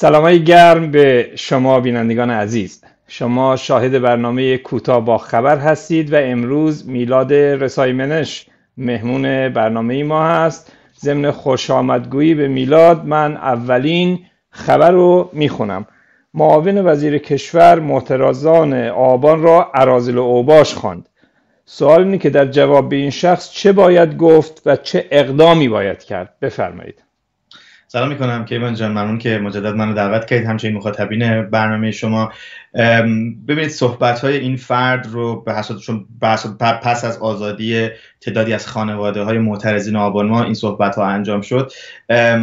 سلام گرم به شما بینندگان عزیز. شما شاهد برنامه کوتاه با خبر هستید و امروز میلاد رسایمنش مهمون برنامه ما هست. ضمن خوش آمدگویی به میلاد من اولین خبر رو می‌خونم. معاون وزیر کشور معترضان آبان را عرازل اوباش خواند. سوال اینه که در جواب به این شخص چه باید گفت و چه اقدامی باید کرد؟ بفرمایید. سلام می‌کنم کیوان جان. ممنون که مجدد منو دعوت کردید. همچنین مخاطبین برنامه شما. ببینید صحبت های این فرد رو به حساب چون پس از آزادی تعدادی از خانواده های معترضین آبان ما این صحبت ها انجام شد.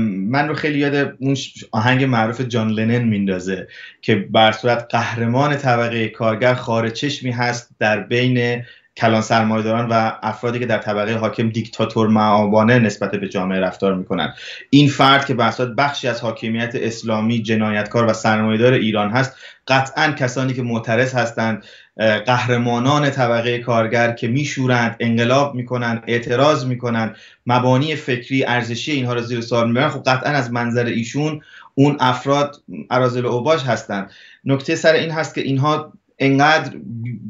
من رو خیلی یاد اون آهنگ معروف جان لنن میندازه که بر صورت قهرمان طبقه کارگر خارج چشمی هست در بین کلان سرمایه‌داران و افرادی که در طبقه حاکم دیکتاتور معابانه نسبت به جامعه رفتار می‌کنن. این فرد که به بخشی از حاکمیت اسلامی جنایتکار و سرمایهدار ایران هست قطعا کسانی که معترض هستند قهرمانان طبقه کارگر که میشورند انقلاب می‌کنند اعتراض می‌کنند مبانی فکری ارزشی اینها را زیر سوال می‌برن خب قطعا از منظر ایشون اون افراد ارازل اوباش هستند. نکته سر این هست که اینها انقدر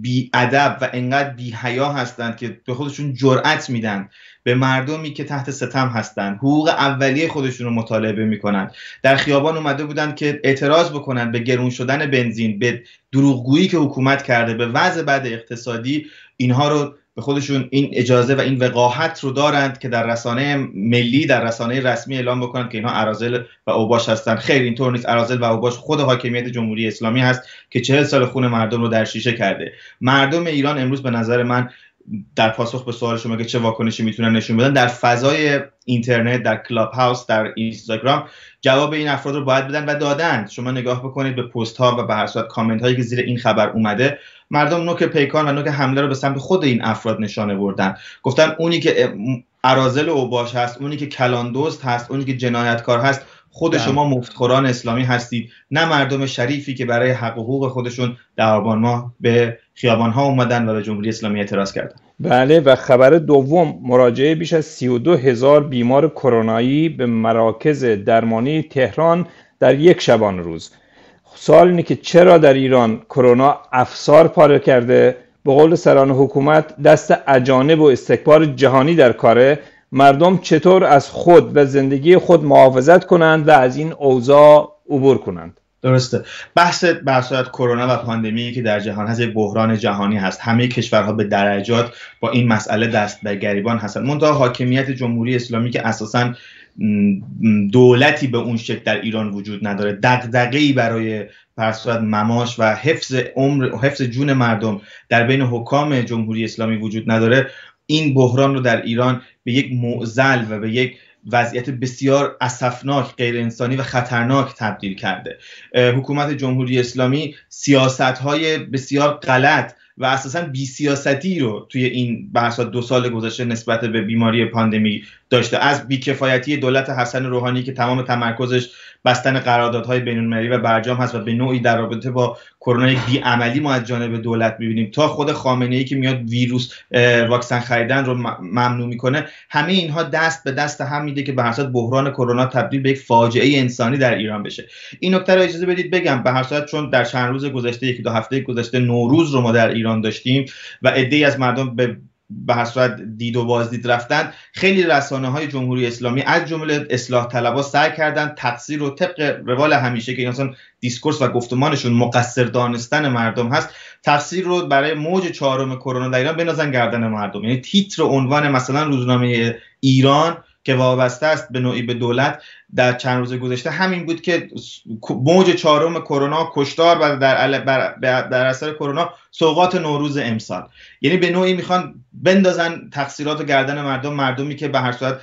بی ادب و انقدر بی حیا هستند که به خودشون جرأت میدن به مردمی که تحت ستم هستند حقوق اولیه خودشون رو مطالبه می‌کنن. در خیابان اومده بودند که اعتراض بکنن به گرون شدن بنزین به دروغگویی که حکومت کرده به وضع بعد اقتصادی اینها رو به خودشون این اجازه و این وقاحت رو دارند که در رسانه ملی در رسانه رسمی اعلام بکنند که اینها ارازل و اوباش هستند. خیر اینطور نیست. ارازل و اوباش خود حاکمیت جمهوری اسلامی هست که چهل سال خون مردم رو در شیشه کرده. مردم ایران امروز به نظر من در پاسخ به سوال شما که چه واکنشی می‌تونن نشون بدن در فضای اینترنت در کلاب هاوس در اینستاگرام جواب این افراد رو باید بدن و دادن. شما نگاه بکنید به پست ها و به هر صورت کامنت هایی که زیر این خبر اومده مردم نوک پیکان و نوک حمله رو به سمت خود این افراد نشانه بردن. گفتن اونی که ارازل اوباش هست اونی که کلاندوست هست اونی که جنایتکار هست خود بله. شما مفتخوران اسلامی هستید. نه مردم شریفی که برای حق و حقوق خودشون در آبان ماه به خیابان ها اومدن و به جمهوری اسلامی اعتراض کردن. بله و خبر دوم مراجعه بیش از 32 هزار بیمار کرونایی به مراکز درمانی تهران در یک شبان روز. سوال اینه که چرا در ایران کرونا افسار پاره کرده؟ به قول سران حکومت دست اجانب و استکبار جهانی در کاره. مردم چطور از خود و زندگی خود محافظت کنند و از این اوضاع عبور کنند؟ درسته. بحث بحث کرونا و پاندمی که در جهان هست یک بحران جهانی هست. همه کشورها به درجات با این مسئله دست به گریبان هستند منتها حاکمیت جمهوری اسلامی که اساسا دولتی به اون شکل در ایران وجود نداره دغدغه‌ای برای پرسوت مماش و حفظ عمر حفظ جون مردم در بین حکام جمهوری اسلامی وجود نداره. این بحران رو در ایران به یک معزل و به یک وضعیت بسیار اسفناک غیر انسانی و خطرناک تبدیل کرده. حکومت جمهوری اسلامی سیاست های بسیار غلط و اساسا بی سیاستی رو توی این بحث دو سال گذشته نسبت به بیماری پاندمی داشته. از بیکفایتی دولت حسن روحانی که تمام تمرکزش بستن قراردادهای بین‌المللی و برجام هست و به نوعی در رابطه با کرونا یک بیعملی ما از جانب دولت می‌بینیم. تا خود خامنه ای که میاد ویروس واکسن خریدن رو ممنوع می‌کنه همه اینها دست به دست هم میده که به هر بحران کرونا تبدیل به یک فاجعه انسانی در ایران بشه. این نکته رو اجازه بدید بگم. به هر چون در چند روز گذشته یکی دو هفته گذشته نوروز رو ما در ایران داشتیم و عده‌ای از مردم به به هر صورت دید و بازدید رفتن خیلی رسانه های جمهوری اسلامی از جمله اصلاح طلبا سعی کردن تقصیر رو طبق روال همیشه که این اصلا دیسکورس و گفتمانشون مقصر دانستن مردم هست تقصیر رو برای موج چهارم کرونا در ایران بنازن گردن مردم. یعنی تیتر عنوان مثلا روزنامه ایران که وابسته است به نوعی به دولت در چند روز گذشته. همین بود که موج چهارم کرونا کشتار و در, در اثر کرونا سوقات نوروز امسال. یعنی به نوعی می‌خوان بندازن تقصیرات و گردن مردم مردمی که به هر صورت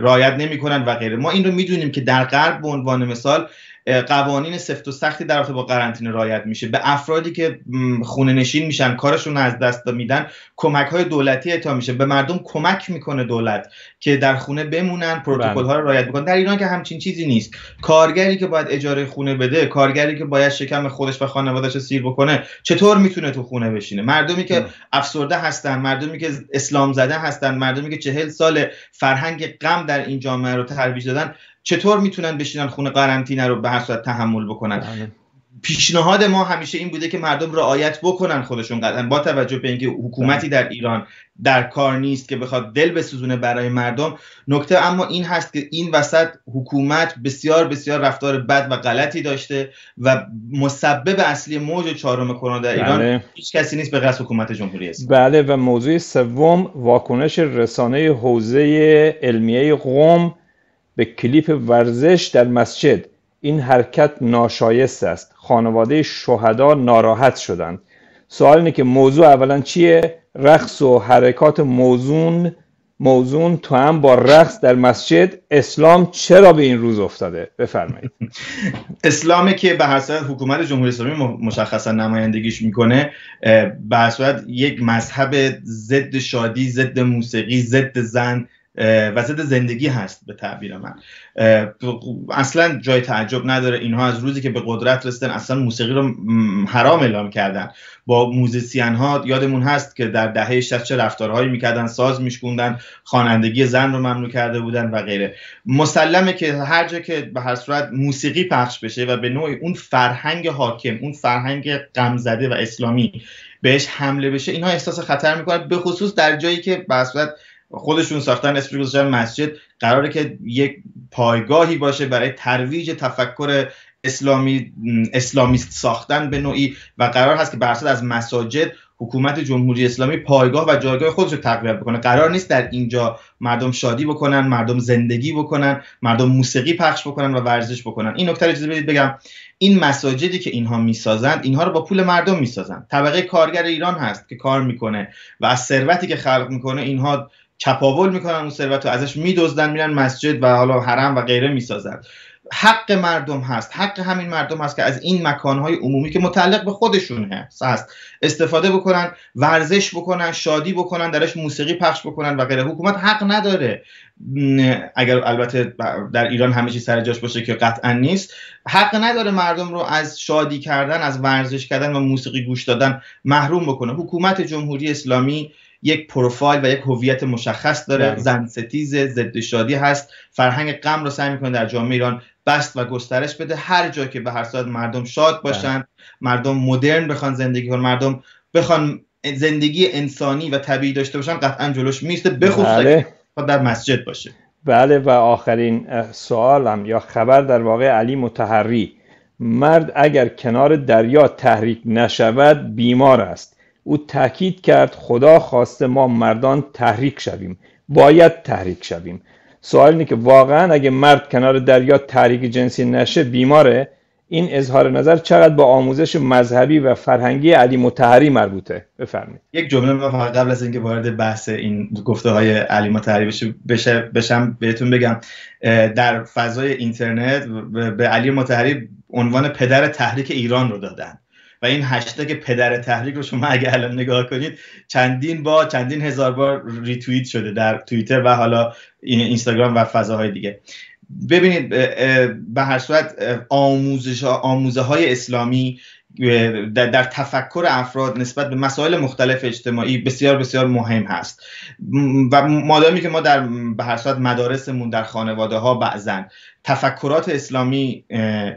رایت نمی‌کنن و غیره. ما این رو می‌دونیم که در غرب به عنوان مثال قوانین سفت و سختی در رابطه با قرنطینه رعایت میشه. به افرادی که خونه نشین میشن کارشون از دست میدن کمک های دولتی اعطا میشه. به مردم کمک می‌کنه دولت که در خونه بمونن پروتکل ها رو رعایت بکنن. در ایران که همچین چیزی نیست. کارگری که باید اجاره خونه بده کارگری که باید شکم خودش و خانوادهش سیر بکنه چطور می‌تونه تو خونه بشینه؟ مردمی که افسرده هستن مردمی که اسلام زده هستن مردمی که چهل سال فرهنگ غم در این جامعه رو ترویج دادن چطور می‌تونن بشینن خونه قرنطینه رو به هر صورت تحمل بکنن بله. پیشنهاد ما همیشه این بوده که مردم رعایت بکنن خودشون قطعا با توجه به اینکه حکومتی در ایران در کار نیست که بخواد دل بسوزونه برای مردم نکته اما این هست که این وسط حکومت بسیار بسیار رفتار بد و غلطی داشته و مسبب اصلی موج چهارم کرونا در ایران بله. هیچ کسی نیست به غیر حکومت جمهوری اسلامی بله و موضوع سوم واکنش رسانه حوزه علمیه قوم به کلیپ ورزش در مسجد. این حرکت ناشایست است. خانواده شهدا ناراحت شدند. سوال اینه که موضوع اولا چیه؟ رقص و حرکات موزون موزون تو هم با رقص در مسجد. اسلام چرا به این روز افتاده؟ بفرمایید. اسلامی که به حسب حکومت جمهوری اسلامی مشخصا نمایندگیش می‌کنه به صورت یک مذهب ضد شادی ضد موسیقی ضد زن و زندگی هست به تعبیر من. اصلا جای تعجب نداره. اینها از روزی که به قدرت رسیدن اصلا موسیقی رو حرام اعلام کردن. با موزیسین ها یادمون هست که در دهه 60 چه رفتارهایی می‌کردن ساز میشکوندن خوانندگی زن رو ممنوع کرده بودن و غیره. مسلمه که هر جا که به هر صورت موسیقی پخش بشه و به نوعی اون فرهنگ حاکم اون فرهنگ غمزده و اسلامی بهش حمله بشه اینها احساس خطر می‌کنن به خصوص در جایی که به صورت خودشون ساختن اسم گذاشتن مسجد قراره که یک پایگاهی باشه برای ترویج تفکر اسلامی اسلامیست ساختن به نوعی و قرار هست که برصد از مساجد حکومت جمهوری اسلامی پایگاه و جایگاه خودش رو تقویت بکنه. قرار نیست در اینجا مردم شادی بکنن مردم زندگی بکنن مردم موسیقی پخش بکنن و ورزش بکنن. این نکته اجازه بدید بگم. این مساجدی که اینها می‌سازند اینها رو با پول مردم می‌سازند. طبقه کارگر ایران هست که کار می‌کنه و از ثروتی که خلق می‌کنه اینها چپاول می‌کنن اون ثروت رو ازش میدزدن میرن مسجد و حالا حرم و غیره می‌سازن. حق مردم هست. حق همین مردم هست که از این مکانهای عمومی که متعلق به خودشون هست استفاده بکنن ورزش بکنن شادی بکنن درش موسیقی پخش بکنن و غیره. حکومت حق نداره. اگر البته در ایران همه چیز سر جاش باشه که قطعا نیست حق نداره مردم رو از شادی کردن از ورزش کردن و موسیقی گوش دادن محروم بکنه. حکومت جمهوری اسلامی یک پروفایل و یک هویت مشخص داره. بله. زن ستیز ضد شادی هست. فرهنگ غم رو سعی می‌کنه در جامعه ایران بست و گسترش بده. هر جا که به هر صورت مردم شاد باشن بله. مردم مدرن بخوان زندگی کنن مردم بخوان زندگی انسانی و طبیعی داشته باشن قطعا جلوش میسته بخصوص بله. در مسجد باشه. بله و آخرین سوالم یا خبر در واقع علی متحری. مرد اگر کنار دریا تحریک نشود بیمار است. او تاکید کرد خدا خواسته ما مردان تحریک شویم. باید تحریک شویم. سوال اینه که واقعا اگه مرد کنار دریا تحریک جنسی نشه بیماره. این اظهار نظر چقدر با آموزش مذهبی و فرهنگی علی متحری مربوطه؟ بفرمایید. یک جمله من فقط قبل از اینکه وارد بحث این گفته های علی متحری بشه بشم بهتون بگم. در فضای اینترنت به علی متحری عنوان پدر تحریک ایران رو دادن. و این هشتگ پدر تحریک رو شما اگه الان نگاه کنید چندین با چندین هزار بار ریتوییت شده در توییتر و حالا اینستاگرام و فضاهای دیگه. ببینید به هر صورت آموزش آموزه های اسلامی در, تفکر افراد نسبت به مسائل مختلف اجتماعی بسیار بسیار مهم هست. و مادامی که ما در به هر صورت مدارسمون در خانواده ها بعضن تفکرات اسلامی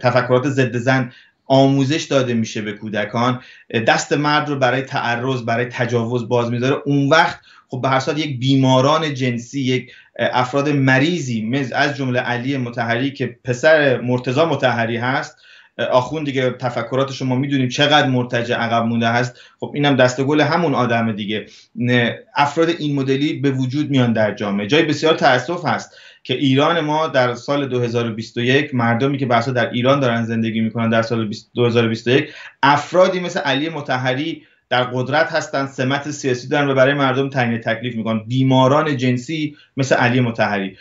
تفکرات ضد زن آموزش داده میشه به کودکان. دست مرد رو برای تعرض برای تجاوز باز می‌ذاره. اون وقت خب به هر صورت یک بیماران جنسی یک افراد مریضی از جمله علی متحری که پسر مرتضا متحری هست. آخون دیگه تفکرات شما می‌دونیم چقدر مرتجع عقب مونده هست. خب اینم دست گل همون آدم دیگه. افراد این مدلی به وجود میان در جامعه. جای بسیار تاسف هست. که ایران ما در سال 2021 مردمی که بحثا در ایران دارن زندگی می‌کنن در سال 2021 افرادی مثل علی متحری در قدرت هستند سمت سیاسی دارن و برای مردم تعیین تکلیف می‌کنن. بیماران جنسی مثل علی متحری.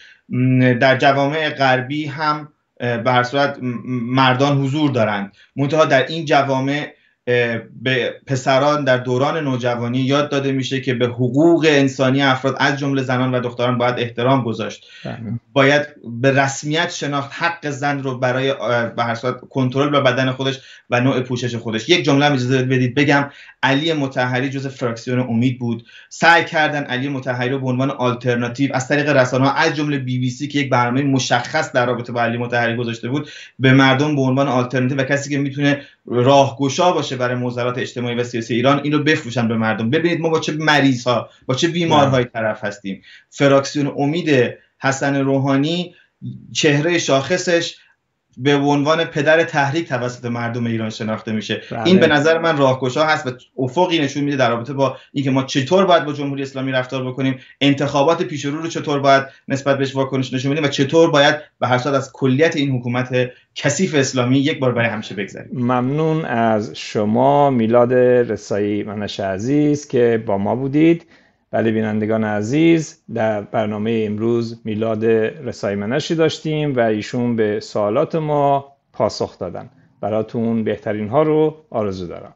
در جوامع غربی هم به صورت مردان حضور دارند منتها در این جوامع به پسران در دوران نوجوانی یاد داده میشه که به حقوق انسانی افراد از جمله زنان و دختران باید احترام گذاشت. بله. باید به رسمیت شناخت حق زن رو برای به هر صورت کنترل به بدن خودش و نوع پوشش خودش. یک جمله اجازه بدید بگم علی متحری جز فراکسیون امید بود. سعی کردن علی متحری رو به عنوان آلترناتیو از طریق رسانه ها از جمله بی بی سی که یک برنامه مشخص در رابطه با علی متحری گذاشته بود به مردم به عنوان آلترناتیو و کسی که می‌تونه راهگشا باشه برای موزلات اجتماعی و سیاسی ایران اینو بفروشن به مردم. ببینید ما با چه مریض ها با چه بیمارهای طرف هستیم. فراکسیون امید حسن روحانی چهره شاخصش به عنوان پدر تحریک توسط مردم ایران شناخته میشه. بله. این به نظر من راهگشا هست و افقی نشون میده در رابطه با اینکه ما چطور باید با جمهوری اسلامی رفتار بکنیم انتخابات پیش رو رو چطور باید نسبت بهش واکنش نشون بدیم و چطور باید به هر از کلیت این حکومت کثیف اسلامی یک بار برای همیشه بگذریم ممنون از شما میلاد رسایی منش عزیز که با ما بودید. بله بینندگان عزیز در برنامه امروز میلاد رسای منشی داشتیم و ایشون به سوالات ما پاسخ دادن. براتون بهترین ها رو آرزو دارم.